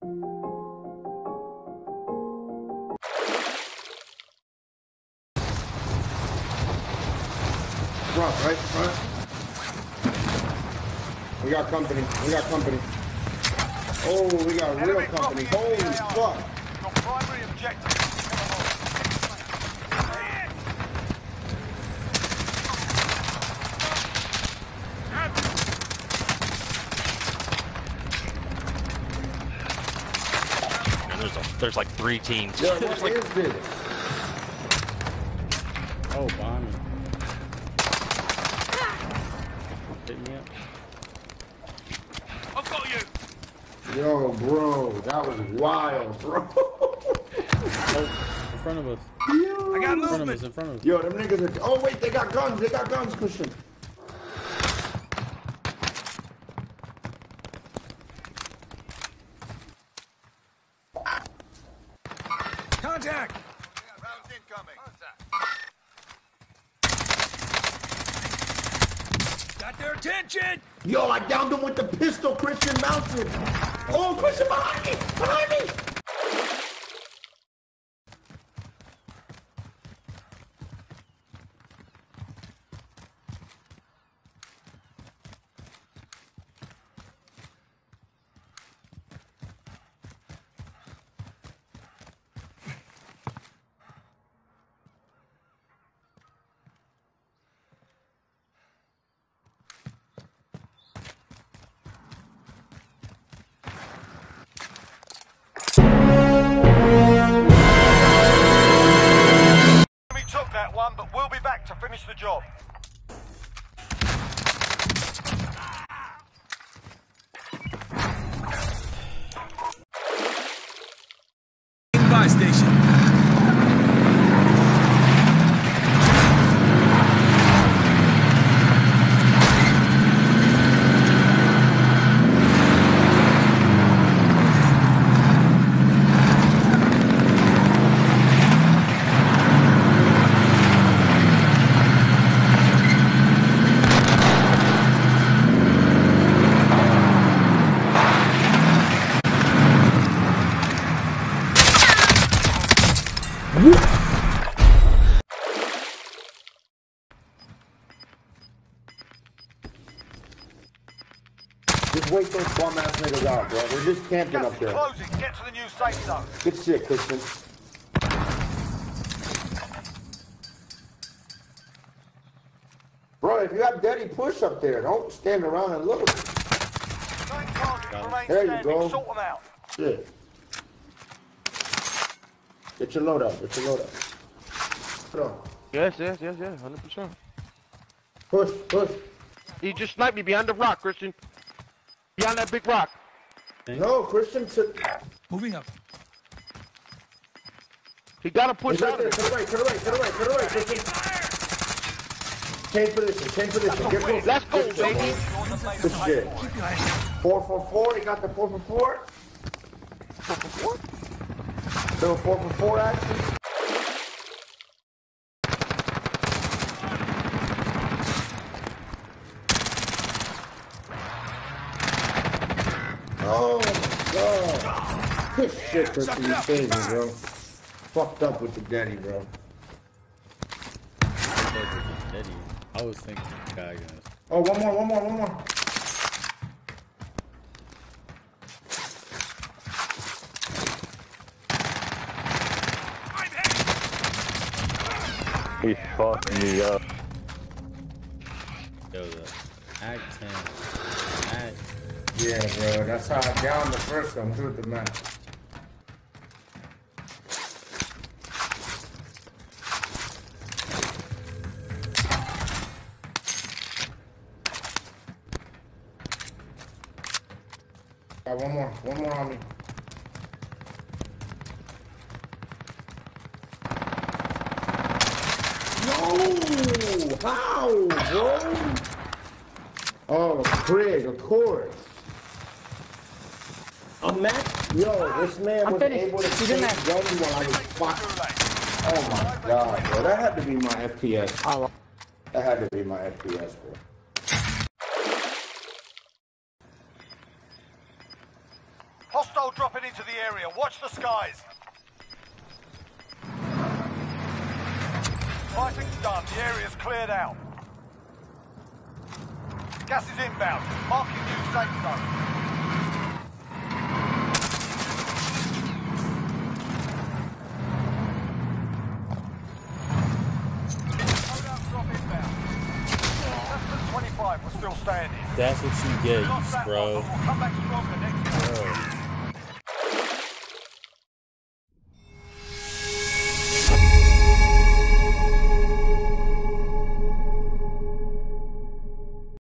Front, right? Front. We got company. We got company. Oh, we got real company. Holy fuck. Your primary objective is to kill them all. And there's like three teams. Yo, what is this? Oh, Bonnie. Hit me up. I've got you. Yo, bro, that was wild, bro. Oh, in front of us. I got In front of movement. us. In front of us. Yo, them niggas are. Oh wait, they got guns. They got guns, Christian. Rounds incoming. Got their attention. Yo, I downed him with the pistol, Christian mounted. Oh, Christian behind me, behind me. That one, but we'll be back to finish the job. Buy station. Just wait those bum ass niggas out, bro. They're just camping Gas up there. closing. Get to the new safe zone. Good shit, Christian. Bro, if you have Daddy push up there, don't stand around and look. There you go. Sort them out. Shit. Get your load up. Get your load up. Put on. Yes, yes, yes, yes, hundred percent. Push, push. He just sniped me behind the rock, Christian. Behind that big rock. No, Christian. To, Moving up. He gotta push he's right out there. of To it. the right, to the right, to the right, to the right, Christian. Change position, change position. Get close. Let's go, Get baby. Good shit. Four for four. He got the four for four. Little four for four action. Oh my god. Good shit, Christian. You saved me, bro. Fucked up with the daddy, bro. I was thinking guy guys. Oh, one more, one more, one more. He fucked me up. Yo, the Act 10. Act. Yeah, bro. That's how I downed the first one too, the man. Got one more, one more on me. No! How, bro? Oh, Craig, of course. I'm Matt. Yo, this man I'm was finished. able to He's take in there. guns while I was fucking. Oh my god, bro. That had to be my FPS. Oh, That had to be my FPS, bro. Hostile dropping into the area. Watch the skies. Fighting's done. The area's cleared out. Gas is inbound. Marking new safe zone. Loadout drop inbound. Less than 25 we're still standing. That's what you get, you